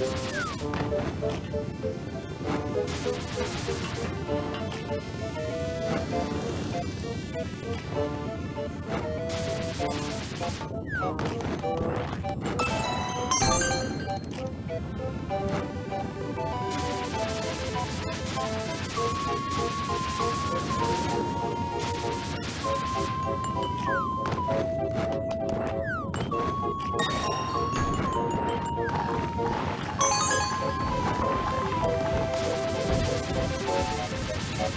you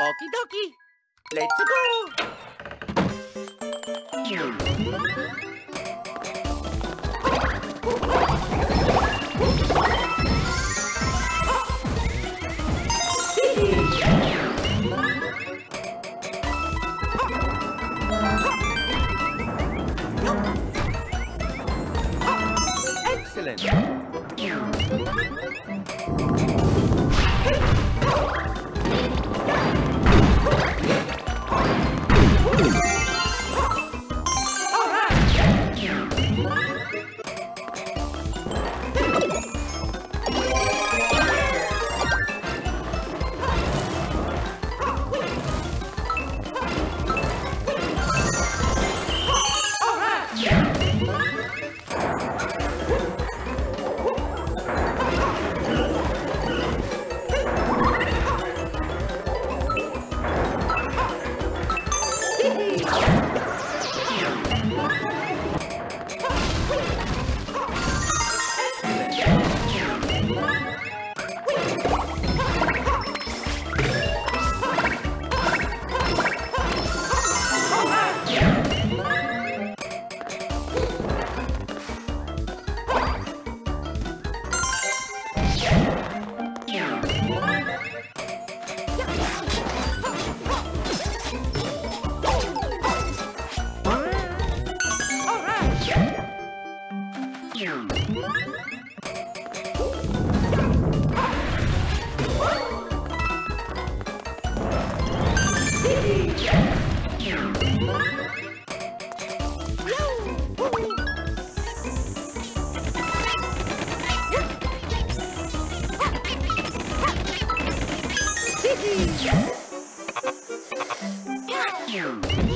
Okie dokie. Let's go. Excellent. Yes! Got you!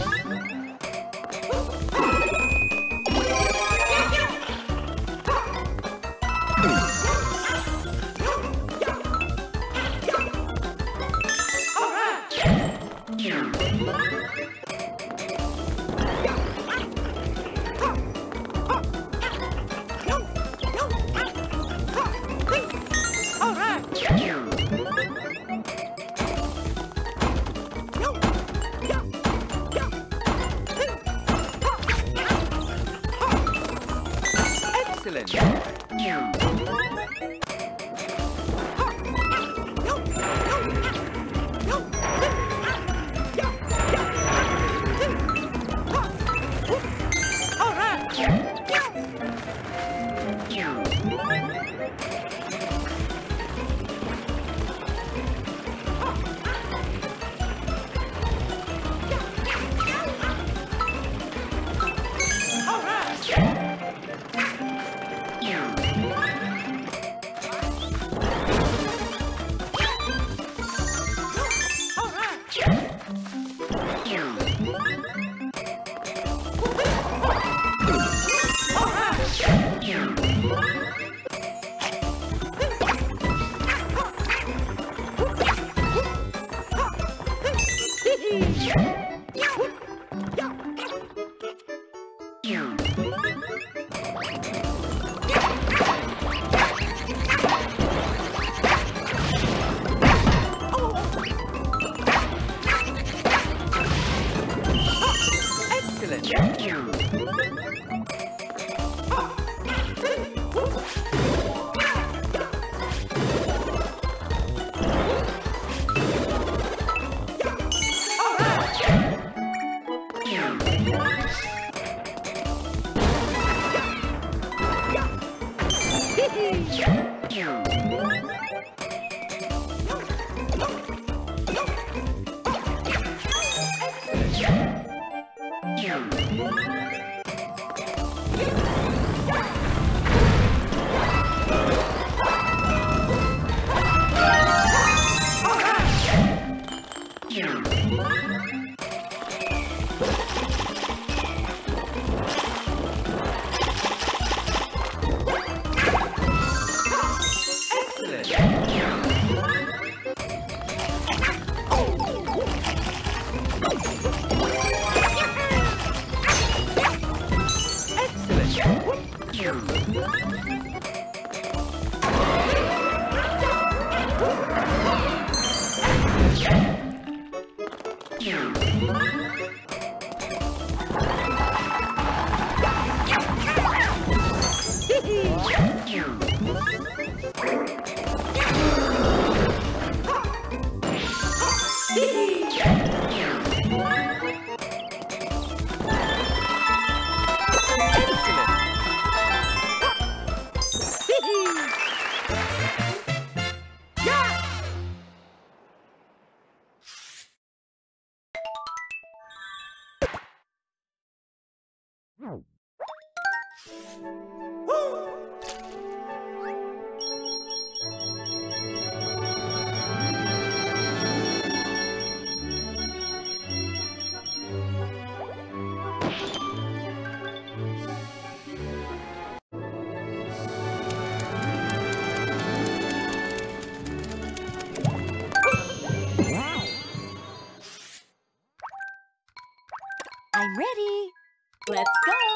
Let's go.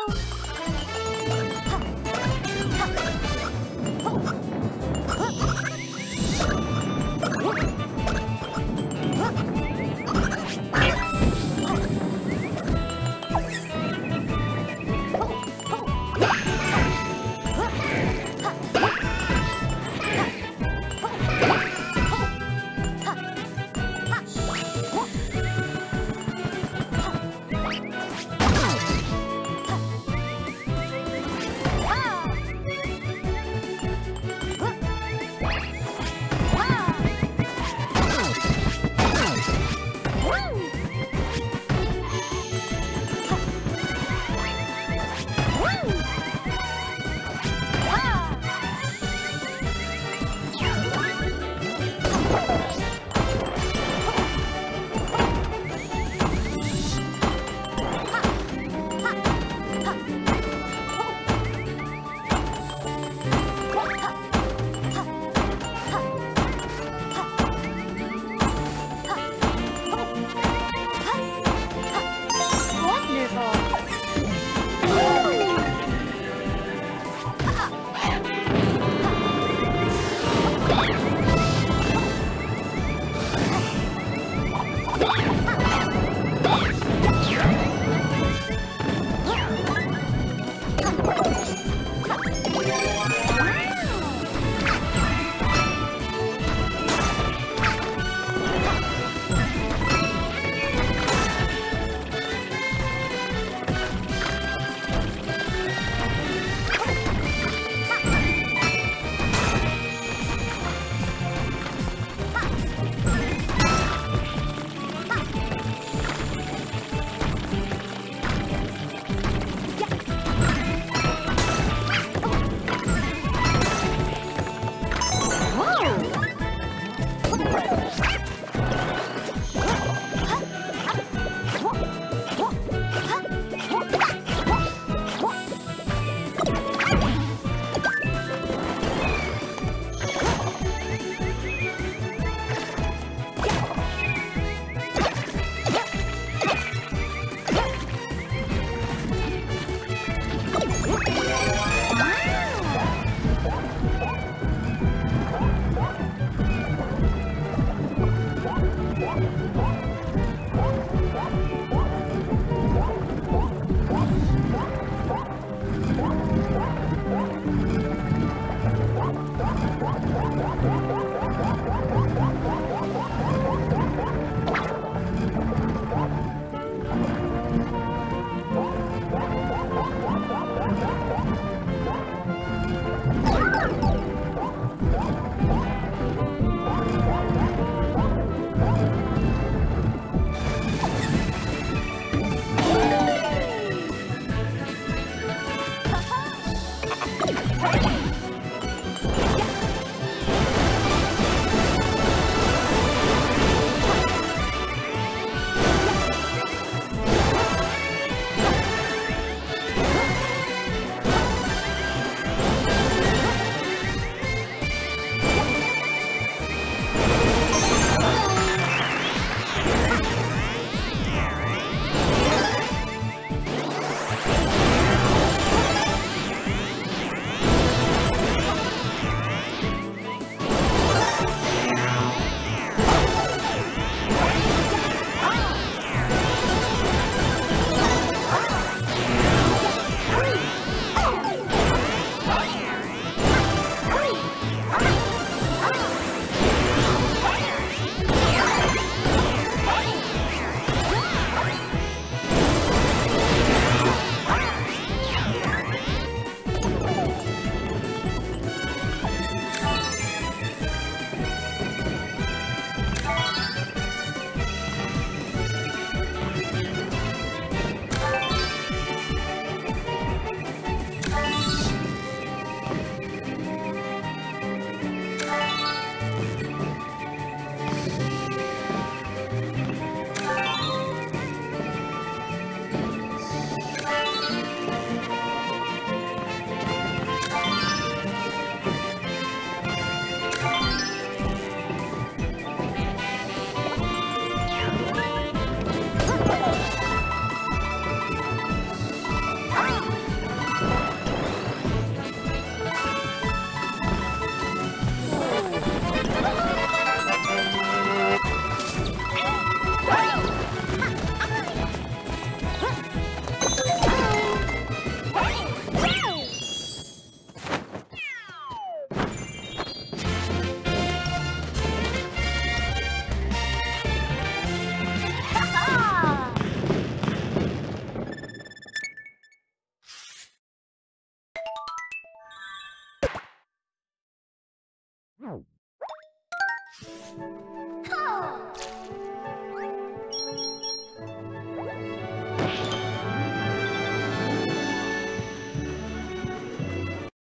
What?